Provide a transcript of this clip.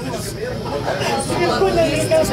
Сверху наверняка.